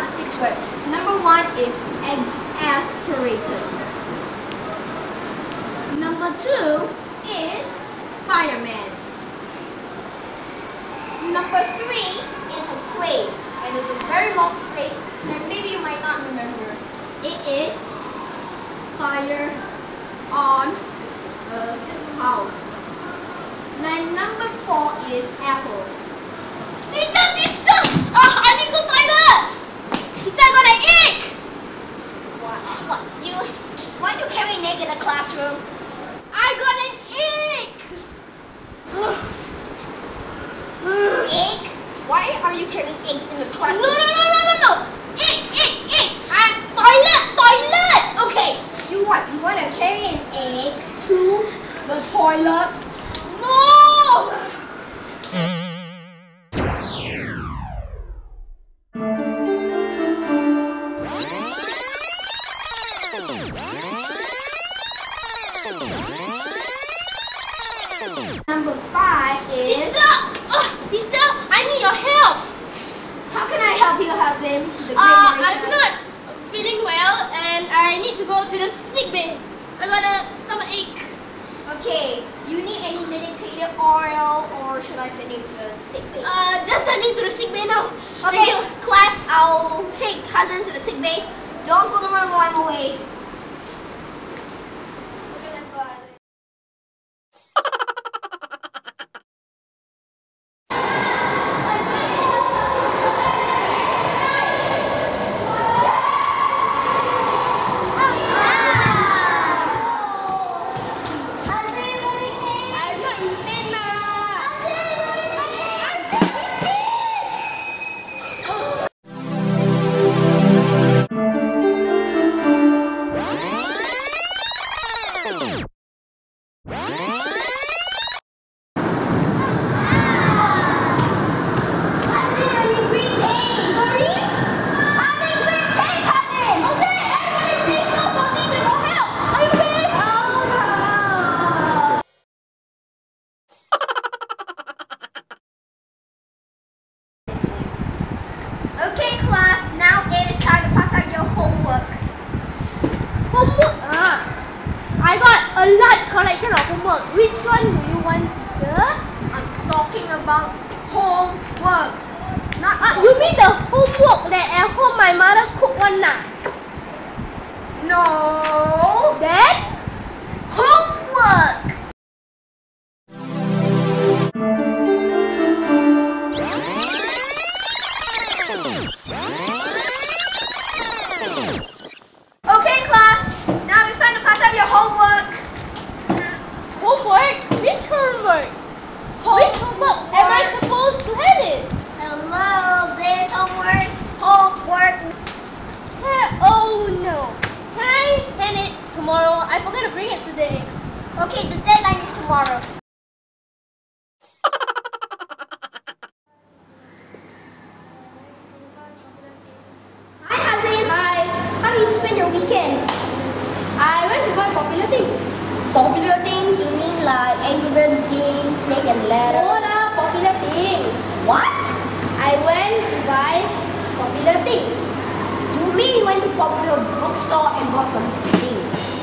are six words. Number one is exasperated. Number two is fireman. Number three is a phrase. And it's a very long phrase that maybe you might not remember. It is fire on a house. Then number four is apple. Number five is. Teacher! Oh, teacher, I need your help! How can I help you, Hazim? The Uh. I'm not feeling well and I need to go to the sick bay. I got a stomach ache. Okay. You need any medicated oil, or should I send you to the sick bay? Uh, just send me to the sick bay now. Okay, class, I'll take Hazim to the sick bay. Don't go around while I'm one do you want, teacher? I'm talking about homework. Not Ah, you mean the homework that at home my mother cook one nah? No. Then Homework. Okay, class. Now it's time to pass out your homework. homework. Which homework? Which homework am I supposed to have it? Hello, this homework. Homework. Eh, oh no. Can I hand it tomorrow? I forgot to bring it today. Okay, the deadline is tomorrow. Hi, Hazim. Hi. How do you spend your weekends? I went to buy popular things. Popular things, you mean like Angry Birds games, Snake and Ladder? Hola, popular things. What? I went to buy popular things. You mean you went to popular bookstore and bought some things?